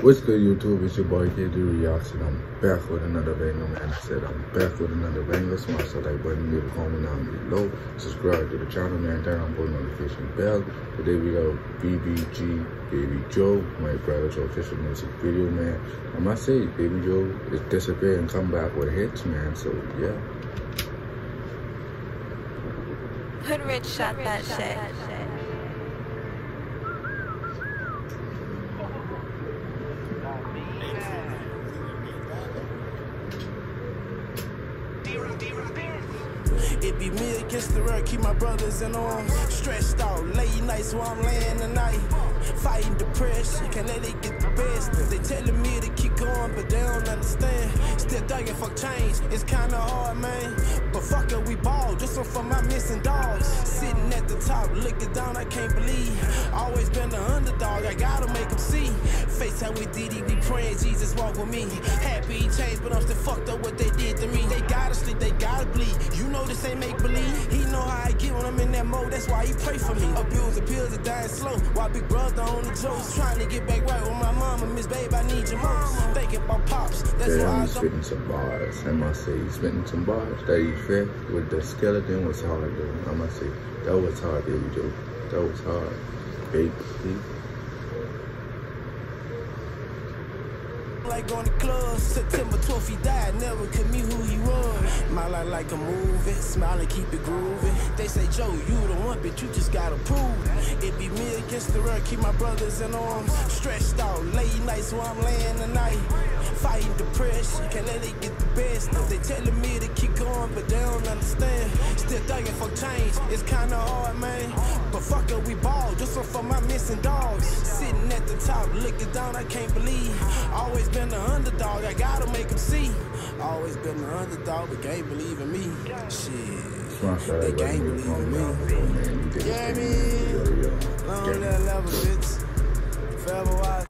What's good, YouTube? It's your boy Kid Reaction. I'm back with another banger, man. I said I'm back with another banger. Smash that like button, leave a comment down below. Subscribe to the channel, man. Turn on post notification bell. Today we got BBG, Baby Joe, my Bruddas official music video, man. I must say, Baby Joe is disappeared and come back with hits, man. So yeah. Hood Rich shot that shit. It be me against the world, keep my brothers in arms. Stressed out, late nights while I'm laying the night. Fighting depression, can't let it get the best. They telling me to keep going, but they don't understand. Still thugging, fuck change, it's kinda hard, man. But fuck it, we ball, just so for my missing dogs. Sitting at the top, looking down, I can't believe. Always been the underdog, I gotta make them see. FaceTime with Diddy, we praying Jesus walk with me. Happy he changed, but I'm still fucked up what they did to me. They gotta sleep, they gotta bleed. You know this ain't make believe. He know how I get when I'm in that mode, that's why he pray for me. Abuse pills are dying slow, while big brother on the jokes. Trying to get back right with my mama, Miss Babe, I need your most. Thinking about pops, that's why Damn, I he's go. spitting some bars. I must say, he's spitting some bars. That he fit with the skeleton was hard, though. I must say, that was hard, Baby Joe. That was hard. Baby. Like on the club, September 12th he died, never could meet who he was. My life like a movie, smile and keep it grooving. They say, Joe, you the one, bitch, you just gotta prove. It be me against the world, keep my brothers in arms. Stretched out, late nights while I'm laying the night. Fighting depression, can't let it get the best. They telling me to keep going, but they don't understand. Still thugging for change, it's kinda hard, man. But fuck it, we ball, just so for my missing dogs. Sitting top, looking down, I can't believe. Always been the underdog, I gotta make them see. Always been the underdog, but can't believe in me. Shit. They can't button, leave a believe in me. Yeah, I mean,